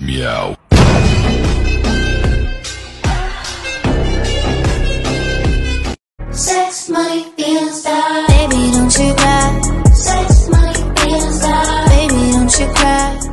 Meow. Sex, money, feels bad. Baby, don't you cry. Sex, money, feels bad. Baby, don't you cry.